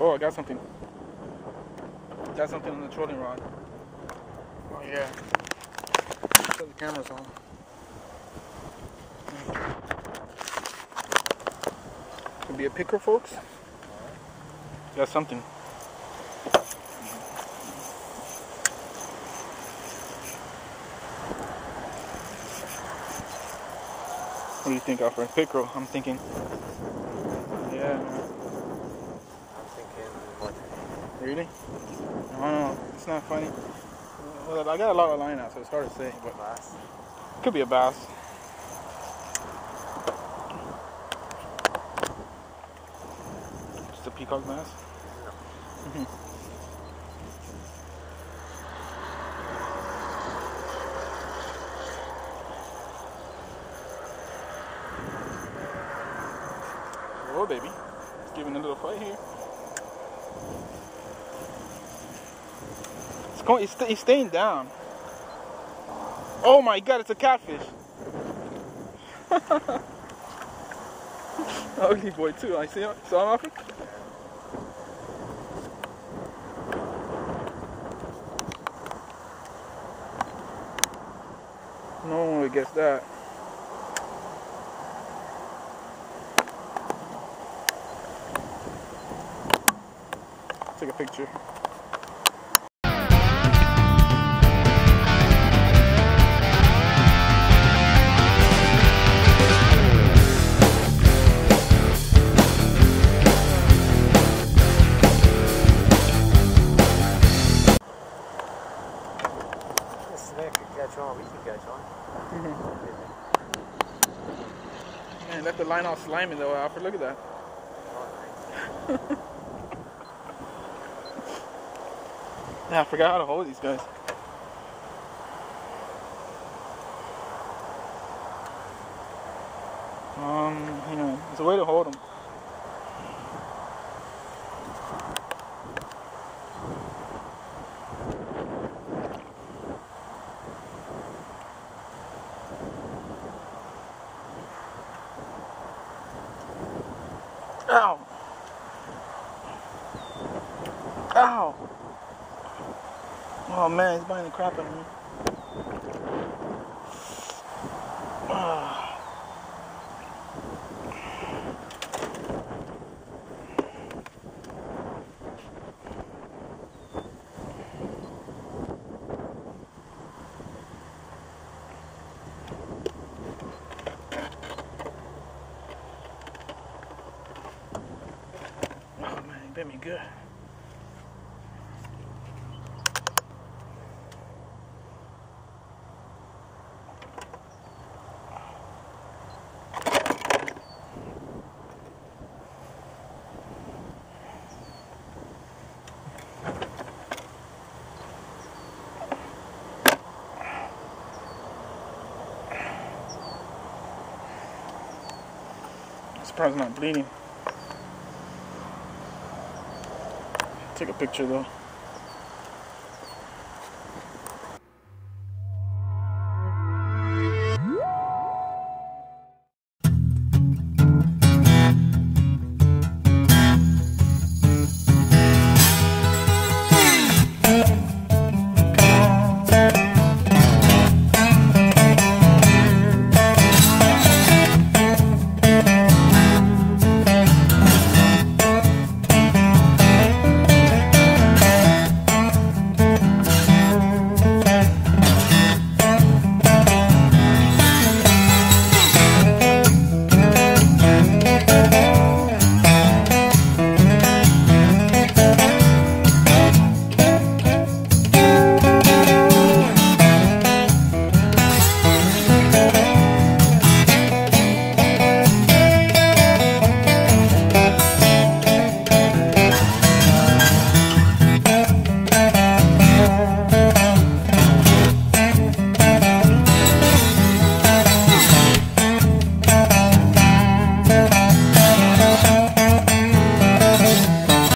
Oh, I got something. Got something on the trolling rod. Oh yeah. Put the cameras on. Could be a picker, folks. Got something. What do you think, Alfred? Pickerel, I'm thinking. Yeah, man. I'm thinking what? Really? I don't know. It's not funny. Well, I got a lot of line out, so it's hard to say, but Bass. could be a bass. Just a peacock bass. Mhm. Oh, baby. Giving a little fight here. Going, it's, it's staying down. Oh my god, it's a catfish. Ugly boy too. I see him. Saw him Alfred? No one would guess that. Take a picture. Man, left the line all slimy though, Alfred. Look at that. Yeah, I forgot how to hold these guys. Um, hang on. There's a way to hold them. Ow! Ow! Oh man, he's biting the crap out of me. Bit me good. Surprised I'm not bleeding. Take a picture though.